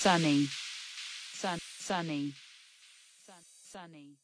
sunny. Sun sunny. Sun sunny.